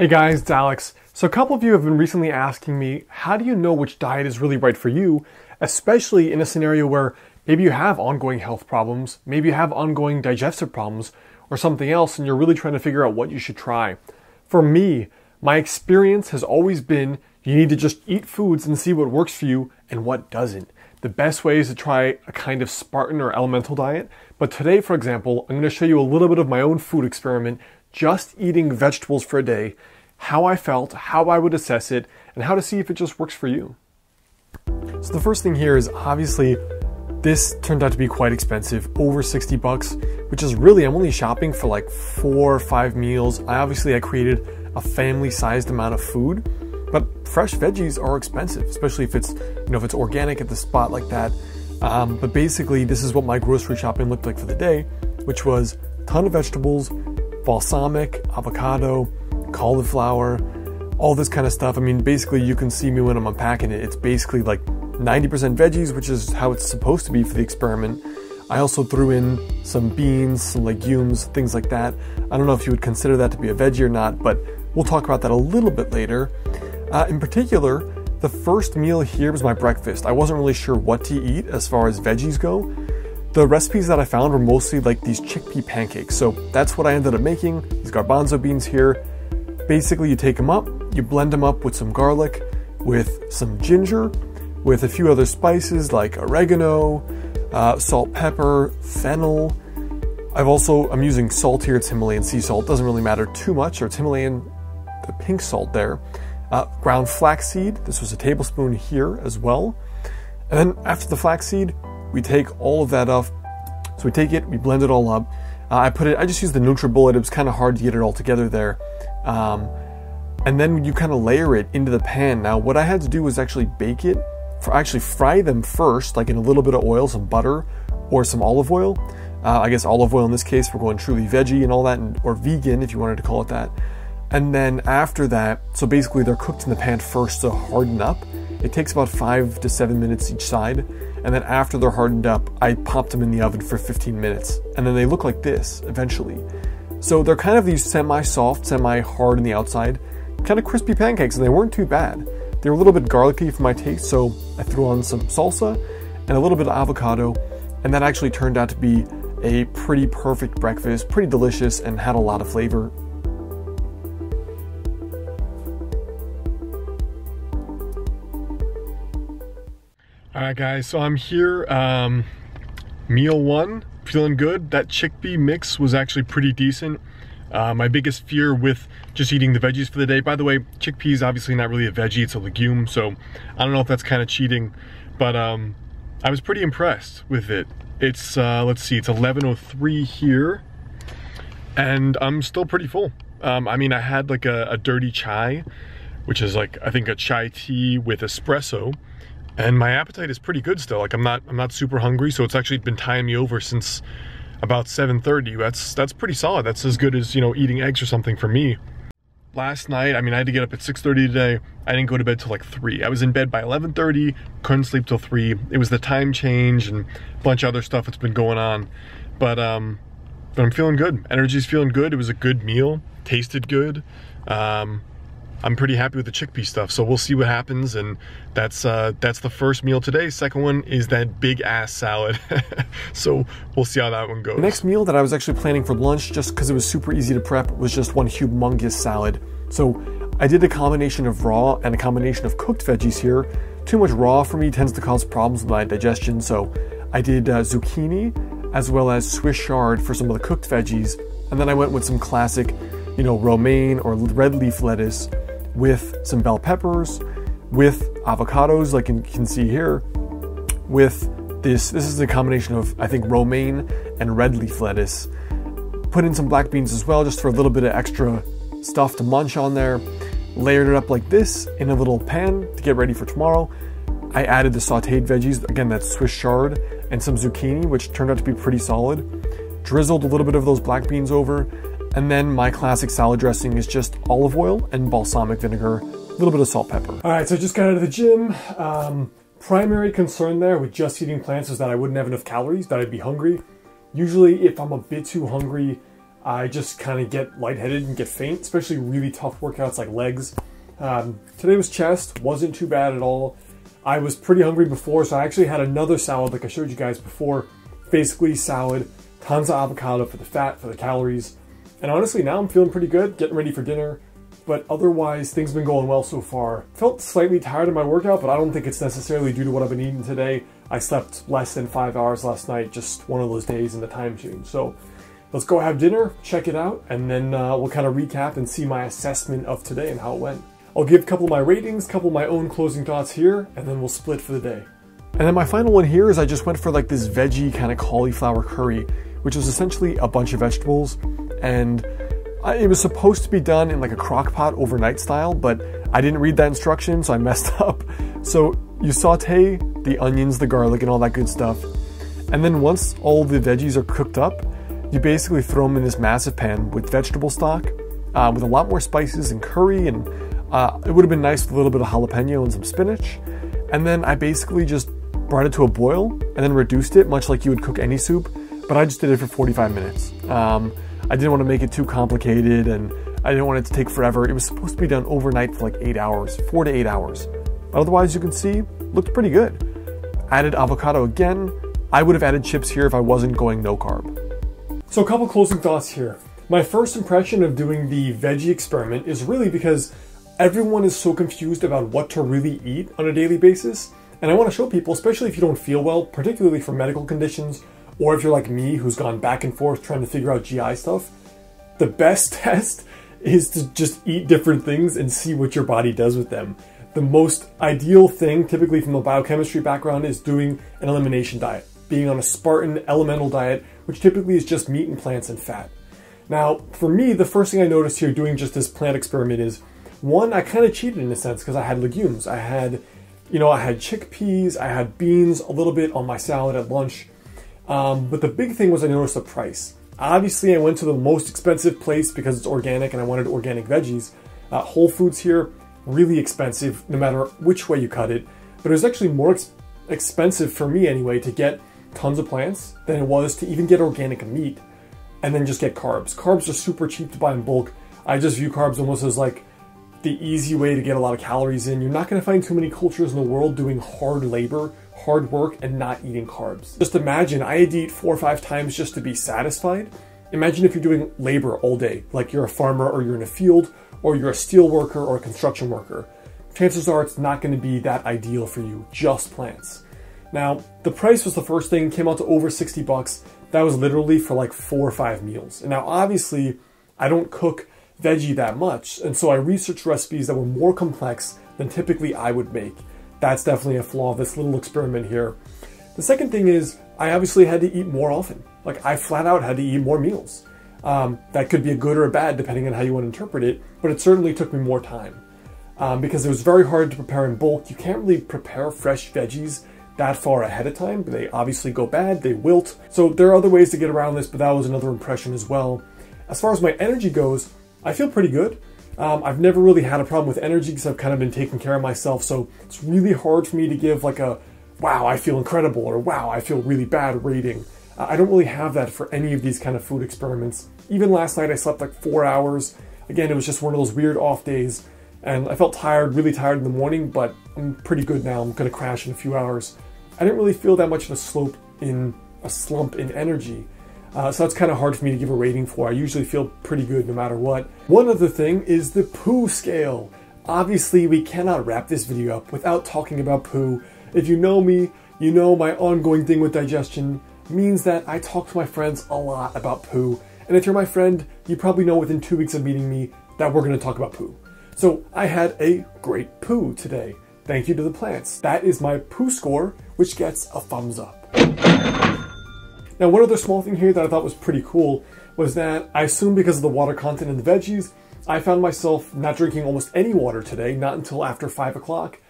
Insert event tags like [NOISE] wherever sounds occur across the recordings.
Hey guys, it's Alex. So, a couple of you have been recently asking me, how do you know which diet is really right for you, especially in a scenario where maybe you have ongoing health problems, maybe you have ongoing digestive problems, or something else, and you're really trying to figure out what you should try. For me, my experience has always been you need to just eat foods and see what works for you and what doesn't. The best way is to try a kind of Spartan or elemental diet. But today, for example, I'm going to show you a little bit of my own food experiment just eating vegetables for a day, how I felt, how I would assess it, and how to see if it just works for you. So the first thing here is obviously this turned out to be quite expensive, over 60 bucks, which is really I'm only shopping for like 4 or 5 meals. I obviously I created a family-sized amount of food, but fresh veggies are expensive, especially if it's you know if it's organic at the spot like that. Um, but basically, this is what my grocery shopping looked like for the day, which was a ton of vegetables, balsamic, avocado, cauliflower, all this kind of stuff. I mean, basically, you can see me when I'm unpacking it. It's basically like 90% veggies, which is how it's supposed to be for the experiment. I also threw in some beans, some legumes, things like that. I don't know if you would consider that to be a veggie or not, but we'll talk about that a little bit later. Uh, in particular, the first meal here was my breakfast. I wasn't really sure what to eat as far as veggies go. The recipes that I found were mostly like these chickpea pancakes. So that's what I ended up making. These garbanzo beans here. Basically, you take them up, you blend them up with some garlic, with some ginger, with a few other spices like oregano, uh, salt, pepper, fennel. I've also I'm using salt here. It's Himalayan sea salt. Doesn't really matter too much. Or it's Himalayan, the pink salt there. Uh, ground flaxseed. This was a tablespoon here as well. And then after the flaxseed, we take all of that off. So we take it, we blend it all up. Uh, I put it. I just used the NutriBullet. It was kind of hard to get it all together there. Um, and then you kind of layer it into the pan. Now, what I had to do was actually bake it, for actually fry them first, like in a little bit of oil, some butter, or some olive oil. Uh, I guess olive oil in this case, we're going truly veggie and all that, and, or vegan if you wanted to call it that. And then after that, so basically they're cooked in the pan first to harden up. It takes about five to seven minutes each side. And then after they're hardened up, I popped them in the oven for 15 minutes. And then they look like this eventually. So they're kind of these semi soft, semi hard on the outside, kind of crispy pancakes, and they weren't too bad. They were a little bit garlicky for my taste, so I threw on some salsa and a little bit of avocado, and that actually turned out to be a pretty perfect breakfast, pretty delicious, and had a lot of flavor. Right, guys, so I'm here, um, meal one, feeling good. That chickpea mix was actually pretty decent. Uh, my biggest fear with just eating the veggies for the day, by the way, chickpea is obviously not really a veggie, it's a legume, so I don't know if that's kind of cheating, but um, I was pretty impressed with it. It's, uh, let's see, it's 11.03 here, and I'm still pretty full. Um, I mean, I had like a, a dirty chai, which is like, I think a chai tea with espresso, and my appetite is pretty good still. Like I'm not, I'm not super hungry, so it's actually been tying me over since about 7.30. That's, that's pretty solid. That's as good as, you know, eating eggs or something for me. Last night, I mean, I had to get up at 6.30 today. I didn't go to bed till like 3. I was in bed by 11.30, couldn't sleep till 3. It was the time change and a bunch of other stuff that's been going on. But, um, but I'm feeling good. Energy's feeling good. It was a good meal. Tasted good. Um, I'm pretty happy with the chickpea stuff. So we'll see what happens. And that's uh, that's the first meal today. Second one is that big ass salad. [LAUGHS] so we'll see how that one goes. The next meal that I was actually planning for lunch, just because it was super easy to prep, was just one humongous salad. So I did a combination of raw and a combination of cooked veggies here. Too much raw for me tends to cause problems with my digestion. So I did uh, zucchini as well as Swiss chard for some of the cooked veggies. And then I went with some classic, you know, romaine or red leaf lettuce with some bell peppers, with avocados, like you can see here, with this. This is a combination of, I think, romaine and red leaf lettuce. Put in some black beans as well, just for a little bit of extra stuff to munch on there. Layered it up like this in a little pan to get ready for tomorrow. I added the sauteed veggies, again, that's Swiss chard, and some zucchini, which turned out to be pretty solid. Drizzled a little bit of those black beans over, and then my classic salad dressing is just olive oil and balsamic vinegar, a little bit of salt, pepper. All right, so I just got out of the gym. Um, primary concern there with just eating plants is that I wouldn't have enough calories, that I'd be hungry. Usually, if I'm a bit too hungry, I just kind of get lightheaded and get faint, especially really tough workouts like legs. Um, today was chest, wasn't too bad at all. I was pretty hungry before, so I actually had another salad like I showed you guys before. Basically, salad, tons of avocado for the fat, for the calories. And honestly, now I'm feeling pretty good, getting ready for dinner. But otherwise, things have been going well so far. Felt slightly tired of my workout, but I don't think it's necessarily due to what I've been eating today. I slept less than five hours last night, just one of those days in the time change. So let's go have dinner, check it out, and then uh, we'll kind of recap and see my assessment of today and how it went. I'll give a couple of my ratings, couple of my own closing thoughts here, and then we'll split for the day. And then my final one here is I just went for like this veggie kind of cauliflower curry, which was essentially a bunch of vegetables. And it was supposed to be done in like a crock pot overnight style, but I didn't read that instruction, so I [LAUGHS] messed up. So you saute the onions, the garlic, and all that good stuff. And then once all the veggies are cooked up, you basically throw them in this massive pan with vegetable stock, uh, with a lot more spices and curry, and uh, it would have been nice with a little bit of jalapeno and some spinach. And then I basically just brought it to a boil and then reduced it, much like you would cook any soup. But I just did it for 45 minutes. Um, I didn't want to make it too complicated and I didn't want it to take forever. It was supposed to be done overnight for like eight hours, four to eight hours. But otherwise, you can see, looked pretty good. Added avocado again. I would have added chips here if I wasn't going no carb. So a couple closing thoughts here. My first impression of doing the veggie experiment is really because everyone is so confused about what to really eat on a daily basis. And I want to show people, especially if you don't feel well, particularly for medical conditions, or if you're like me who's gone back and forth trying to figure out GI stuff, the best [LAUGHS] test is to just eat different things and see what your body does with them. The most ideal thing, typically from a biochemistry background, is doing an elimination diet, being on a Spartan elemental diet, which typically is just meat and plants and fat. Now, for me, the first thing I noticed here doing just this plant experiment is one, I kind of cheated in a sense because I had legumes. I had, you know, I had chickpeas, I had beans, a little bit on my salad at lunch. Um, but the big thing was I noticed the price. Obviously, I went to the most expensive place because it's organic and I wanted organic veggies. Uh, Whole Foods here, really expensive no matter which way you cut it. But it was actually more ex expensive for me anyway to get tons of plants than it was to even get organic meat and then just get carbs. Carbs are super cheap to buy in bulk. I just view carbs almost as like the easy way to get a lot of calories in. You're not going to find too many cultures in the world doing hard labor, hard work, and not eating carbs. Just imagine I had to eat four or five times just to be satisfied. Imagine if you're doing labor all day, like you're a farmer or you're in a field or you're a steel worker or a construction worker. Chances are it's not going to be that ideal for you, just plants. Now, the price was the first thing, came out to over 60 bucks. That was literally for like four or five meals. And now obviously I don't cook veggie that much. And so I researched recipes that were more complex than typically I would make. That's definitely a flaw of this little experiment here. The second thing is I obviously had to eat more often. Like I flat out had to eat more meals. Um, that could be a good or a bad depending on how you want to interpret it, but it certainly took me more time. Um, because it was very hard to prepare in bulk. You can't really prepare fresh veggies that far ahead of time. They obviously go bad, they wilt. So there are other ways to get around this, but that was another impression as well. As far as my energy goes, I feel pretty good. Um, I've never really had a problem with energy because I've kind of been taking care of myself, so it's really hard for me to give like a wow, I feel incredible or wow, I feel really bad rating. I don't really have that for any of these kind of food experiments. Even last night, I slept like four hours. Again, it was just one of those weird off days, and I felt tired, really tired in the morning, but I'm pretty good now. I'm gonna crash in a few hours. I didn't really feel that much of a slope in a slump in energy. Uh, so that's kind of hard for me to give a rating for. I usually feel pretty good no matter what. One other thing is the poo scale. Obviously, we cannot wrap this video up without talking about poo. If you know me, you know my ongoing thing with digestion means that I talk to my friends a lot about poo. And if you're my friend, you probably know within two weeks of meeting me that we're going to talk about poo. So I had a great poo today. Thank you to the plants. That is my poo score, which gets a thumbs up. Now, one other small thing here that I thought was pretty cool was that I assume because of the water content in the veggies, I found myself not drinking almost any water today, not until after 5 o'clock.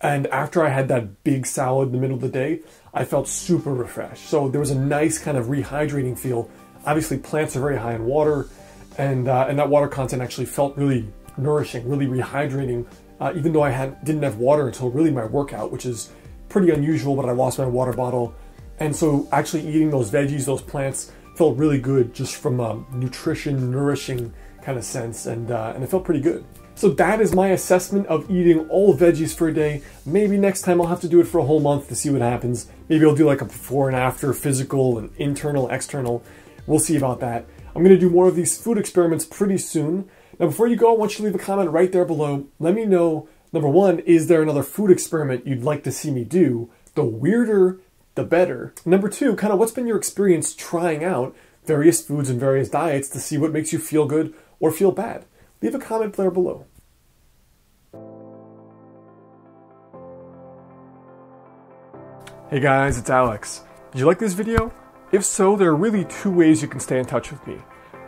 And after I had that big salad in the middle of the day, I felt super refreshed. So there was a nice kind of rehydrating feel. Obviously, plants are very high in water, and, uh, and that water content actually felt really nourishing, really rehydrating, uh, even though I had, didn't have water until really my workout, which is pretty unusual, but I lost my water bottle and so actually eating those veggies, those plants, felt really good just from a nutrition, nourishing kind of sense, and uh, and it felt pretty good. So that is my assessment of eating all veggies for a day. Maybe next time I'll have to do it for a whole month to see what happens. Maybe I'll do like a before and after, physical and internal, external. We'll see about that. I'm gonna do more of these food experiments pretty soon. Now, before you go, I want you to leave a comment right there below. Let me know, number one, is there another food experiment you'd like to see me do? The weirder, the better. Number two, kind of what's been your experience trying out various foods and various diets to see what makes you feel good or feel bad? Leave a comment there below. Hey guys, it's Alex. Did you like this video? If so, there are really two ways you can stay in touch with me.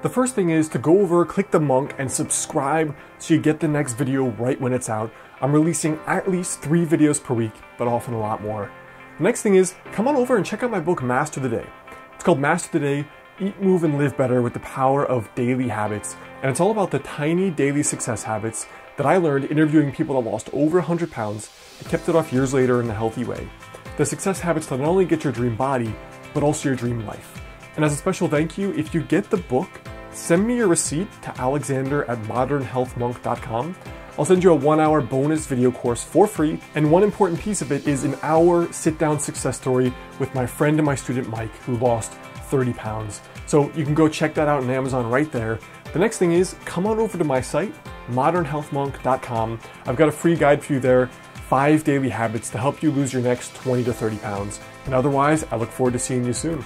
The first thing is to go over, click the monk, and subscribe so you get the next video right when it's out. I'm releasing at least three videos per week, but often a lot more. The next thing is come on over and check out my book, Master the Day. It's called Master the Day Eat, Move, and Live Better with the Power of Daily Habits. And it's all about the tiny daily success habits that I learned interviewing people that lost over 100 pounds and kept it off years later in a healthy way. The success habits that not only get your dream body, but also your dream life. And as a special thank you, if you get the book, send me your receipt to alexander at modernhealthmonk.com. I'll send you a one hour bonus video course for free. And one important piece of it is an hour sit down success story with my friend and my student Mike, who lost 30 pounds. So you can go check that out on Amazon right there. The next thing is come on over to my site, modernhealthmonk.com. I've got a free guide for you there five daily habits to help you lose your next 20 to 30 pounds. And otherwise, I look forward to seeing you soon.